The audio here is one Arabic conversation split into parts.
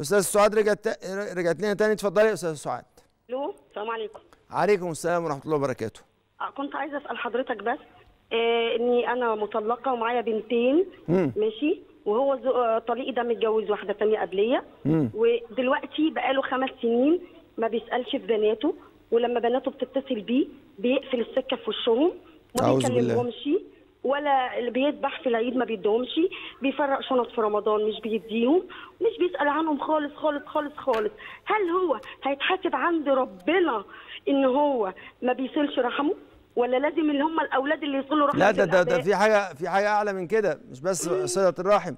أستاذ سعاد رجعت رجعت لنا تاني. اتفضلي يا أستاذ سعاد. ألو السلام عليكم. عليكم السلام ورحمة الله وبركاته. آه، كنت عايزة أسأل حضرتك بس آه إني أنا مطلقة ومعايا بنتين مم. ماشي؟ وهو آه، طليقي ده متجوز واحدة تانية قبلية. ودلوقتي بقاله خمس سنين ما بيسألش في بناته ولما بناته بتتصل بيه بيقفل السكة في وشهم ما. بيكلمهمش. ولا اللي بيذبح في العيد ما بيديهمش بيفرق شنط في رمضان مش بيديهم مش بيسأل عنهم خالص خالص خالص خالص. هل هو هيتحاسب عند ربنا إن هو ما بيصلش رحمه؟ ولا لازم اللي هم الأولاد اللي يصلوا رحمة لا ده ده, ده؟ في حاجة في حاجة أعلى من كده مش بس صلة الرحم.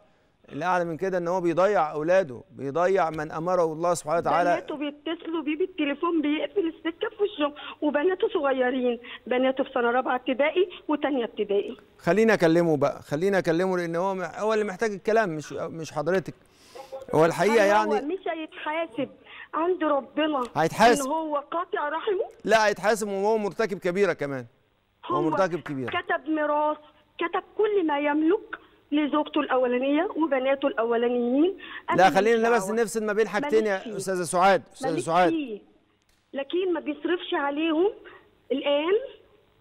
اللي أعلى من كده إن هو بيضيع أولاده بيضيع من أمره الله سبحانه وتعالى. بالتليفون بيقفل السكة في وشهم وبناته صغيرين بناته في سنة رابعة ابتدائي وثانيه ابتدائي. خلينا أكلمه بقى. خلينا أكلمه لأن هو هو اللي محتاج الكلام مش مش حضرتك. هو الحقيقة هو يعني مش هيتحاسب. عند ربنا. هيتحاسب. ان هو قاطع رحمه. لا هيتحاسب وهو مرتكب كبيرة كمان. هو مرتكب كبيرة. كتب ميراث كتب كل ما يملك لزوجته الأولانية وبناته الأولانيين. لا خلينا بس. نفصل ما بين حاجتين يا. أستاذة سعاد أستاذة سعاد. لكن ما بيصرفش عليهم الآن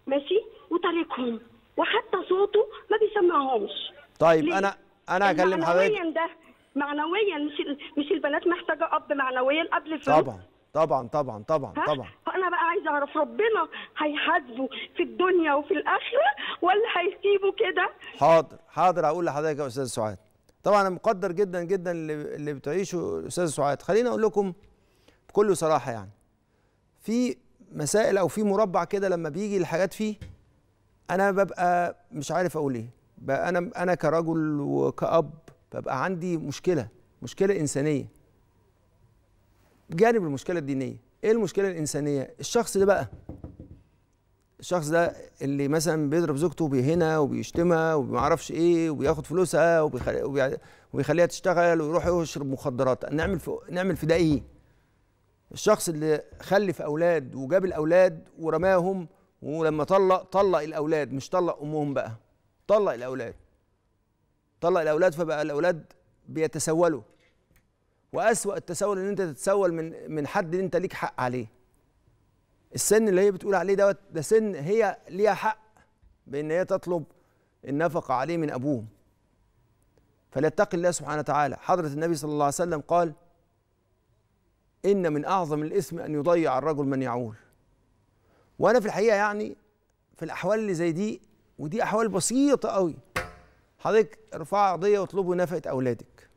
ماشي؟ وتاركهم وحتى صوته ما بيسمعهمش. طيب ليه؟ أنا أنا هكلم حضرتك. معنويا ده معنويا مش مش البنات محتاجة أب معنويا قبل الفلوس؟ طبعا طبعا طبعا طبعا؟ طبعا. فانا بقى عايزة أعرف ربنا هيحاسبه في الدنيا وفي الآخرة ولا هيسيبه كده؟ حاضر حاضر. هقول لحضرتك يا أستاذ سعاد. طبعا أنا مقدر جدا جدا اللي, اللي بتعيشه أستاذ سعاد. خليني أقول لكم بكل صراحة يعني. في مسائل أو في مربع كده لما بيجي الحاجات فيه أنا ببقى مش عارف أقول إيه. بقى أنا أنا كرجل وكأب ببقى عندي مشكلة مشكلة إنسانية. جانب المشكلة الدينية. إيه المشكلة الإنسانية؟ الشخص ده بقى. الشخص ده اللي مثلا بيضرب زوجته وبيهنها وبيشتمها وبيعرفش إيه وبياخد فلوسها وبيخليها تشتغل ويروح يشرب مخدرات. نعمل في نعمل في ده إيه؟ الشخص اللي خلف أولاد وجاب الأولاد ورماهم ولما طلق طلق الأولاد مش طلق أمهم بقى طلق الأولاد. طلق الأولاد فبقى الأولاد بيتسولوا. وأسوأ التسول إن أنت تتسول من من حد أنت ليك حق عليه. السن اللي هي بتقول عليه دوت ده سن هي ليها حق بأن هي تطلب النفقة عليه من أبوهم. فليتقي الله سبحانه وتعالى. حضرة النبي صلى الله عليه وسلم قال إن من أعظم الإثم أن يضيع الرجل من يعول. وأنا في الحقيقة يعني في الأحوال اللي زي دي ودي أحوال بسيطة قوي. حضرتك ارفعي قضية واطلبوا نفقة أولادك.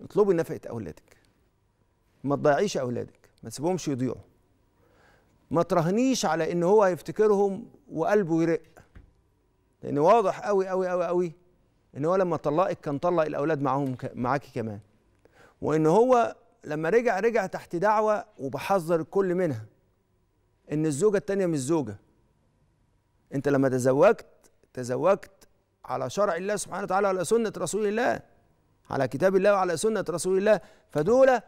اطلبوا نفقة أولادك. ما تضيعيش أولادك. ما تسيبهمش يضيعوا. ما تراهنيش على إن هو هيفتكرهم وقلبه يرق. لأن واضح قوي قوي قوي قوي إن هو لما طلقك كان طلق الأولاد معاهم معاكي كمان. وإن هو لما رجع رجع تحت دعوة وبحذر الكل منها إن الزوجة التانية مش زوجة. أنت لما تزوجت تزوجت على شرع الله سبحانه وتعالى وعلى سنة رسول الله على كتاب الله وعلى سنة رسول الله فدول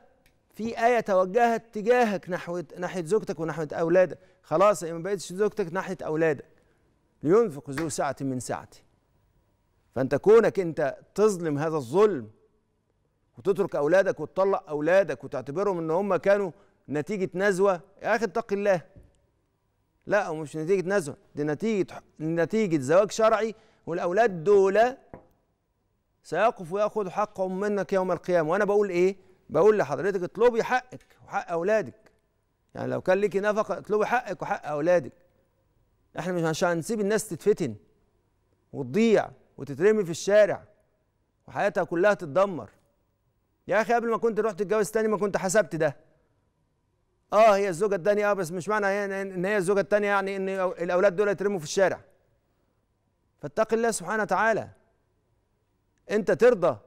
في آية توجهت تجاهك نحو ناحية زوجتك ونحو أولادك. خلاص ما بقتش زوجتك ناحية أولادك. لينفق ذو سعة من سعته فأنت كونك أنت تظلم هذا الظلم وتترك أولادك وتطلق أولادك وتعتبرهم إن هم كانوا نتيجة نزوة. يا أخي اتق الله. لا هو مش نتيجة نزوة دي نتيجة نتيجة زواج شرعي والأولاد دول سيقف ويأخذ حقهم منك يوم القيامة. وأنا بقول إيه؟ بقول لحضرتك اطلبي حقك وحق أولادك. يعني لو كان ليكي نفقة اطلبي حقك وحق أولادك. إحنا مش عشان نسيب الناس تتفتن وتضيع وتترمي في الشارع وحياتها كلها تتدمر. يا أخي قبل ما كنت رحت تتجوز تاني ما كنت حسبت ده. آه هي الزوجة التانية آه بس مش معنى ان هي الزوجة التانية يعني إن الأولاد دول يترموا في الشارع. فاتق الله سبحانه وتعالى. أنت ترضى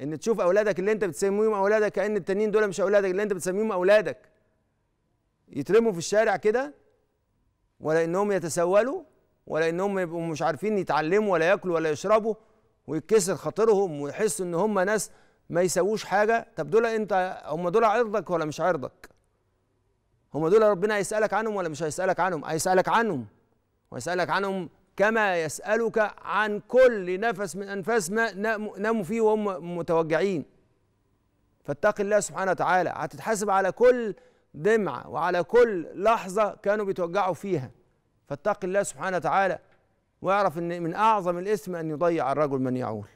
إن تشوف أولادك اللي أنت بتسميهم أولادك كأن التانيين دول مش أولادك اللي أنت بتسميهم أولادك. يترموا في الشارع كده ولا إنهم يتسولوا ولا إنهم يبقوا مش عارفين يتعلموا ولا ياكلوا ولا يشربوا ويتكسر خاطرهم ويحسوا إن هم ناس ما يسووش حاجة. طب دول انت هم دول عرضك ولا مش عرضك؟ هم دول ربنا هيسألك عنهم ولا مش هيسألك عنهم؟ هيسألك عنهم. ويسالك عنهم كما يسألك عن كل نفس من أنفاس ما نام- ناموا فيه وهم متوجعين. فاتق الله سبحانه وتعالى. هتتحاسب على كل دمعة وعلى كل لحظة كانوا بيتوجعوا فيها. فاتق الله سبحانه وتعالى. واعرف إن من أعظم الإثم أن يضيع الرجل من يعول.